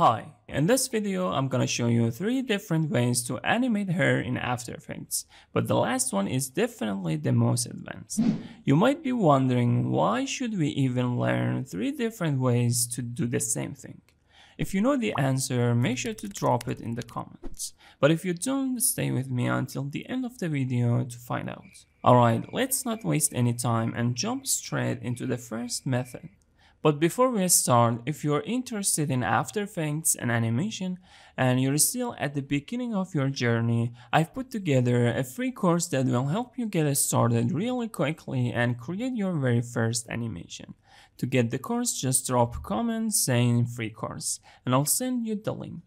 Hi, in this video I'm gonna show you 3 different ways to animate hair in After Effects, but the last one is definitely the most advanced. You might be wondering why should we even learn 3 different ways to do the same thing? If you know the answer, make sure to drop it in the comments. But if you don't, stay with me until the end of the video to find out. Alright, let's not waste any time and jump straight into the first method. But before we start, if you're interested in After Effects and animation and you're still at the beginning of your journey, I've put together a free course that will help you get started really quickly and create your very first animation. To get the course, just drop a comment saying free course and I'll send you the link.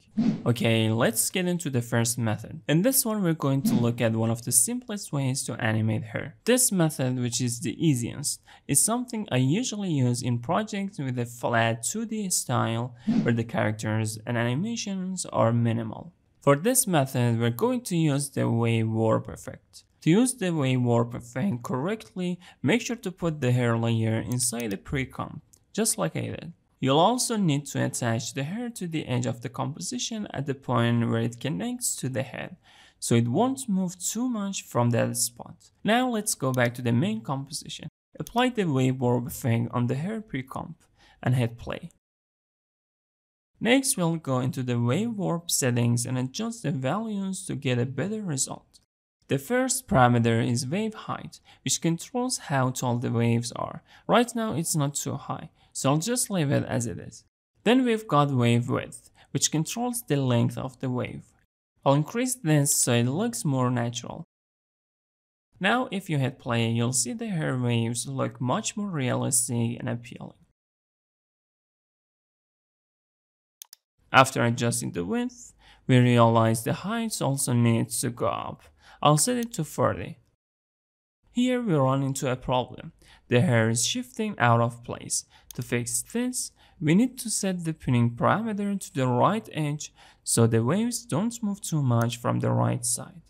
Okay, let's get into the first method. In this one, we're going to look at one of the simplest ways to animate hair. This method, which is the easiest, is something I usually use in projects with a flat 2D style where the characters and animations are minimal. For this method, we're going to use the wave warp effect. To use the wave warp effect correctly, make sure to put the hair layer inside the pre-comp, just like I did. You'll also need to attach the hair to the edge of the composition at the point where it connects to the head, so it won't move too much from that spot. Now let's go back to the main composition. Apply the wave warp effect on the hair pre-comp and hit play. Next, we'll go into the wave warp settings and adjust the values to get a better result. The first parameter is wave height, which controls how tall the waves are. Right now it's not too high, so I'll just leave it as it is. Then we've got wave width, which controls the length of the wave. I'll increase this so it looks more natural. Now if you hit play, you'll see the hair waves look much more realistic and appealing. After adjusting the width, we realize the heights also needs to go up. I'll set it to 40. Here we run into a problem. The hair is shifting out of place. To fix this, we need to set the pinning parameter to the right edge so the waves don't move too much from the right side.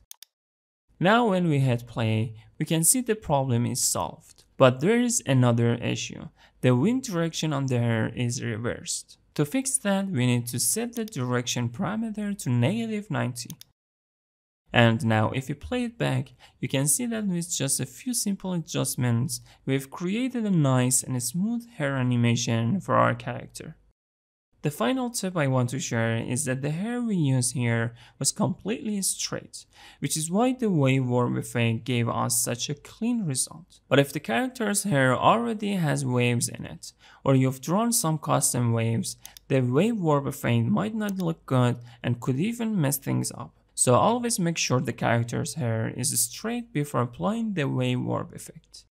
Now when we hit play, we can see the problem is solved. But there is another issue. The wind direction on the hair is reversed. To fix that, we need to set the direction parameter to negative 90. And now if you play it back, you can see that with just a few simple adjustments, we've created a nice and smooth hair animation for our character. The final tip I want to share is that the hair we use here was completely straight, which is why the wave warp effect gave us such a clean result. But if the character's hair already has waves in it, or you've drawn some custom waves, the wave warp effect might not look good and could even mess things up. So always make sure the character's hair is straight before applying the wave warp effect.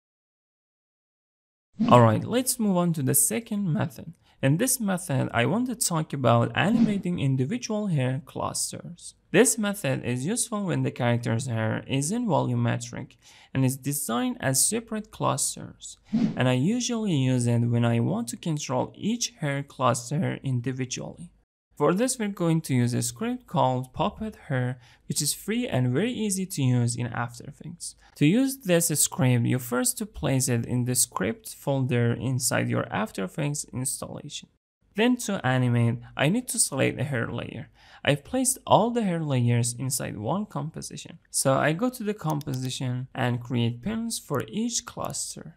Alright, let's move on to the second method. In this method, I want to talk about animating individual hair clusters. This method is useful when the character's hair isn't volumetric and is designed as separate clusters, and I usually use it when I want to control each hair cluster individually. For this we're going to use a script called Puppet Hair which is free and very easy to use in After Effects. To use this script, you first to place it in the script folder inside your After Effects installation. Then to animate, I need to select a hair layer. I've placed all the hair layers inside one composition. So I go to the composition and create pins for each cluster.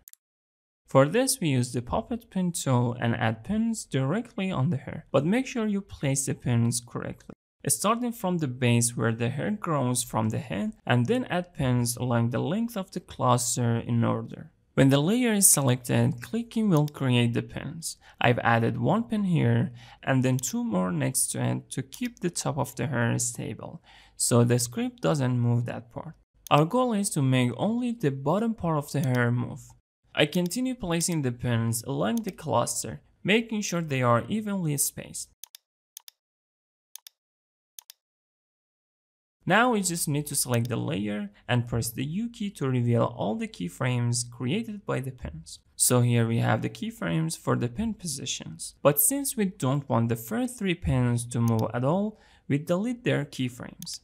For this, we use the puppet pin tool and add pins directly on the hair, but make sure you place the pins correctly. Starting from the base where the hair grows from the head and then add pins along the length of the cluster in order. When the layer is selected, clicking will create the pins. I've added one pin here and then two more next to it to keep the top of the hair stable, so the script doesn't move that part. Our goal is to make only the bottom part of the hair move. I continue placing the pins along the cluster, making sure they are evenly spaced. Now we just need to select the layer and press the U key to reveal all the keyframes created by the pins. So here we have the keyframes for the pin positions. But since we don't want the first three pins to move at all, we delete their keyframes.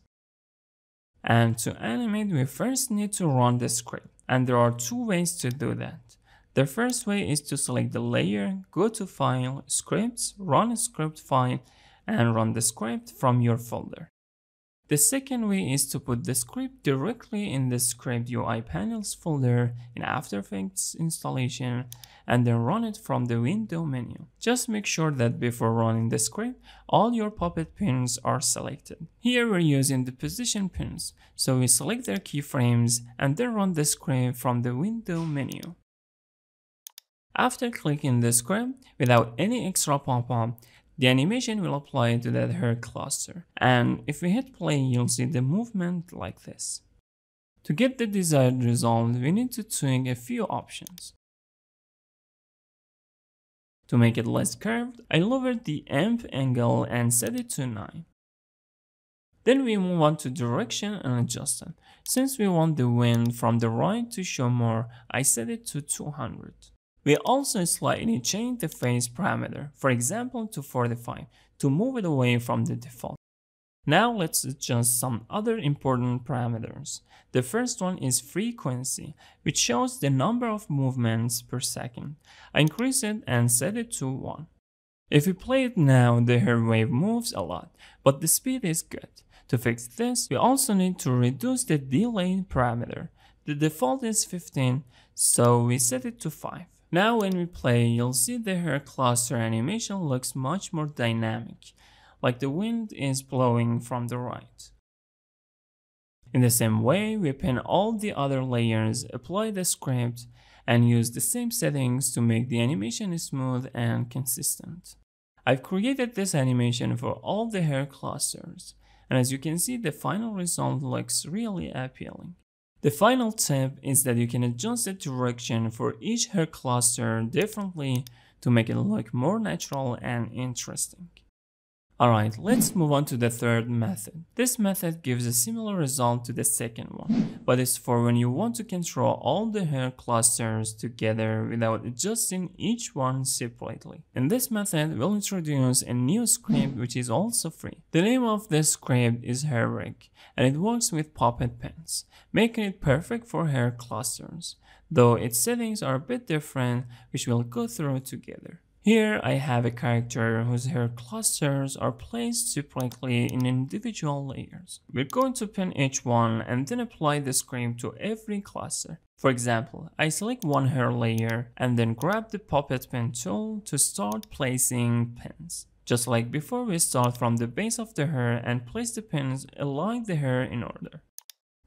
And to animate, we first need to run the script. And there are two ways to do that. The first way is to select the layer, go to File, Scripts, Run a Script File, and run the script from your folder. The second way is to put the script directly in the script UI panels folder in After Effects installation and then run it from the window menu. Just make sure that before running the script, all your puppet pins are selected. Here we're using the position pins, so we select their keyframes and then run the script from the window menu. After clicking the script, without any extra pop-up, the animation will apply to that hair cluster. And if we hit play, you'll see the movement like this. To get the desired result, we need to tweak a few options. To make it less curved, I lowered the amp angle and set it to 9. Then we move on to direction and adjust it. Since we want the wind from the right to show more, I set it to 200. We also slightly change the phase parameter, for example to 45, to move it away from the default. Now let's adjust some other important parameters. The first one is frequency, which shows the number of movements per second. I increase it and set it to 1. If we play it now, the hair wave moves a lot, but the speed is good. To fix this, we also need to reduce the delay parameter. The default is 15, so we set it to 5. Now when we play, you'll see the hair cluster animation looks much more dynamic, like the wind is blowing from the right. In the same way, we pin all the other layers, apply the script, and use the same settings to make the animation smooth and consistent. I've created this animation for all the hair clusters, and as you can see the final result looks really appealing. The final tip is that you can adjust the direction for each hair cluster differently to make it look more natural and interesting. Alright, let's move on to the third method. This method gives a similar result to the second one, but it's for when you want to control all the hair clusters together without adjusting each one separately. In this method, we'll introduce a new script which is also free. The name of this script is Hair Rig, and it works with puppet pins, making it perfect for hair clusters, though its settings are a bit different, which we'll go through together. Here I have a character whose hair clusters are placed separately in individual layers. We're going to pin each one and then apply the script to every cluster. For example, I select one hair layer and then grab the puppet pin tool to start placing pins. Just like before, we start from the base of the hair and place the pins along the hair in order.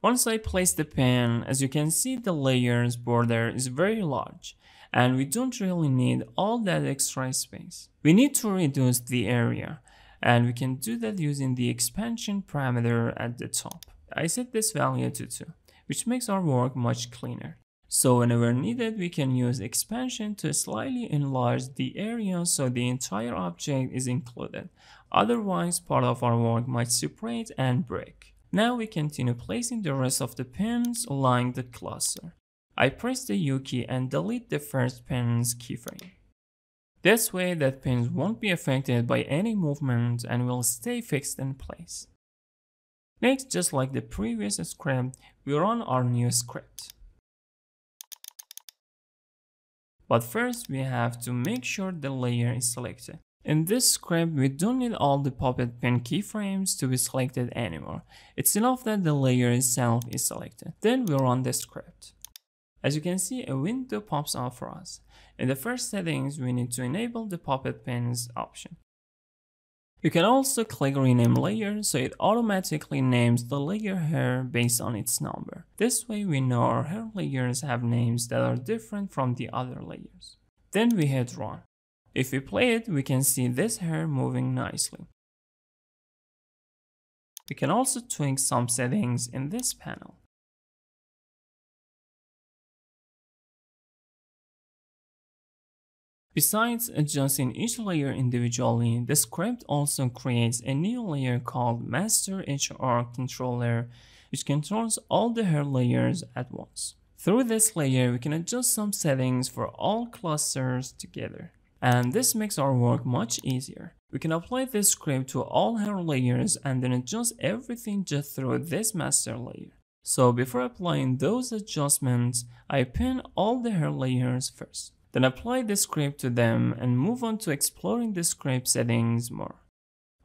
Once I place the pin, as you can see the layers border is very large and we don't really need all that extra space. We need to reduce the area and we can do that using the expansion parameter at the top. I set this value to 2, which makes our work much cleaner. So whenever needed, we can use expansion to slightly enlarge the area so the entire object is included. Otherwise, part of our work might separate and break. Now we continue placing the rest of the pins along the cluster. I press the U key and delete the first pin's keyframe. This way that pins won't be affected by any movement and will stay fixed in place. Next, just like the previous script, we run our new script. But first we have to make sure the layer is selected. In this script, we don't need all the puppet pin keyframes to be selected anymore. It's enough that the layer itself is selected. Then we run the script. As you can see, a window pops up for us. In the first settings, we need to enable the puppet pins option. You can also click rename layer so it automatically names the layer hair based on its number. This way we know our hair layers have names that are different from the other layers. Then we hit run. If we play it, we can see this hair moving nicely. We can also tweak some settings in this panel. Besides adjusting each layer individually, the script also creates a new layer called Master HR Controller, which controls all the hair layers at once. Through this layer, we can adjust some settings for all clusters together. And this makes our work much easier. We can apply this script to all hair layers and then adjust everything just through this master layer. So before applying those adjustments, I pin all the hair layers first. Then apply the script to them and move on to exploring the script settings more.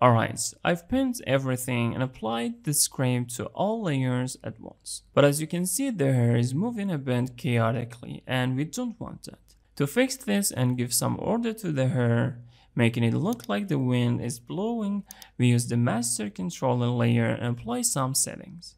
Alright, I've pinned everything and applied the script to all layers at once. But as you can see the hair is moving a bit chaotically and we don't want that. To fix this and give some order to the hair, making it look like the wind is blowing, we use the master controller layer and apply some settings.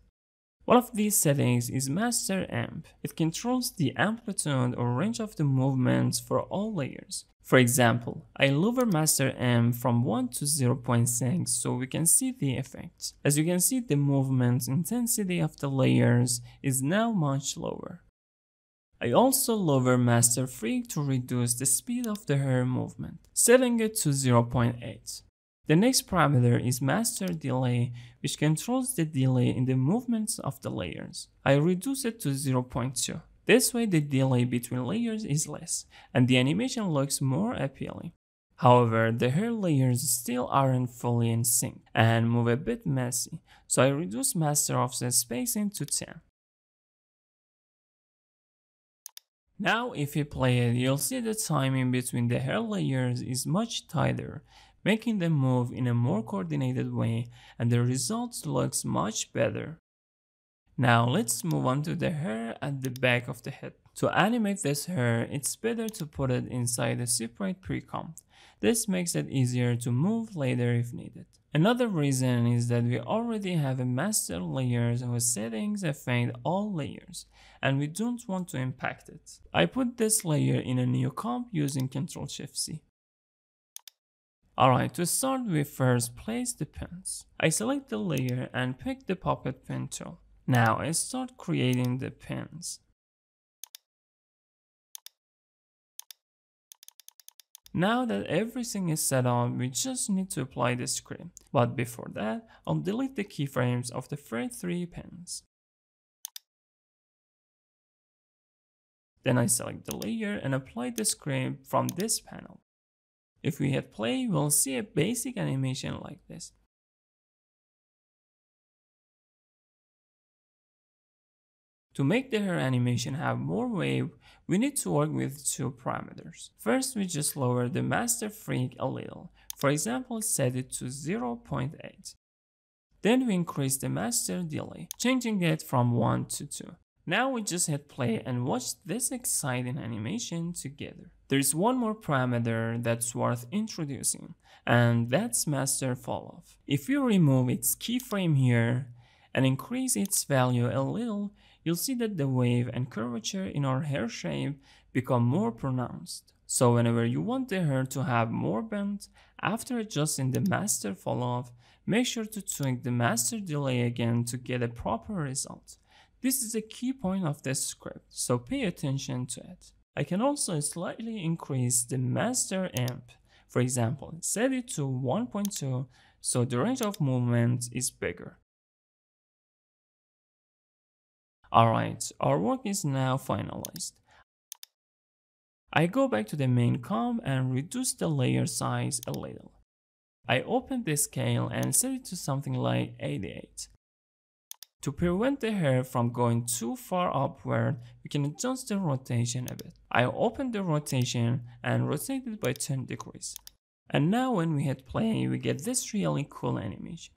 One of these settings is Master Amp. It controls the amplitude or range of the movements for all layers. For example, I lower master amp from 1 to 0.6 so we can see the effect. As you can see the movement intensity of the layers is now much lower. I also lower master freak to reduce the speed of the hair movement, setting it to 0.8. The next parameter is master delay, which controls the delay in the movements of the layers. I reduce it to 0.2. This way the delay between layers is less, and the animation looks more appealing. However, the hair layers still aren't fully in sync and move a bit messy, so I reduce master offset spacing to 10. Now if you play it, you'll see the timing between the hair layers is much tighter, making them move in a more coordinated way and the result looks much better. Now let's move on to the hair at the back of the head. To animate this hair, it's better to put it inside a separate pre-comp. This makes it easier to move later if needed. Another reason is that we already have a master layer whose settings affect all layers, and we don't want to impact it. I put this layer in a new comp using Ctrl Shift C. Alright, to start we first place the pins. I select the layer and pick the puppet pin tool. Now I start creating the pins. Now that everything is set up, we just need to apply the script. But before that, I'll delete the keyframes of the first three pins. Then I select the layer and apply the script from this panel. If we hit play, we'll see a basic animation like this. To make the hair animation have more wave, we need to work with two parameters. First, we just lower the master freak a little. For example, set it to 0.8. Then we increase the master delay, changing it from 1 to 2. Now we just hit play and watch this exciting animation together. There's one more parameter that's worth introducing, and that's master fall off. If you remove its keyframe here and increase its value a little, you'll see that the wave and curvature in our hair shape become more pronounced. So whenever you want the hair to have more bend, after adjusting the master fall off, make sure to tweak the master delay again to get a proper result. This is a key point of this script, so pay attention to it. I can also slightly increase the master amp. For example, set it to 1.2 so the range of movement is bigger. Alright, our work is now finalized. I go back to the main comp and reduce the layer size a little. I open the scale and set it to something like 88. To prevent the hair from going too far upward, we can adjust the rotation a bit. I open the rotation and rotate it by 10 degrees. And now when we hit play, we get this really cool animation.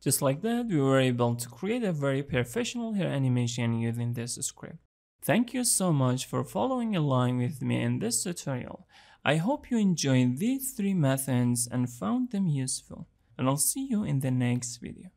Just like that, we were able to create a very professional hair animation using this script. Thank you so much for following along with me in this tutorial. I hope you enjoyed these three methods and found them useful. And I'll see you in the next video.